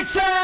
Jason!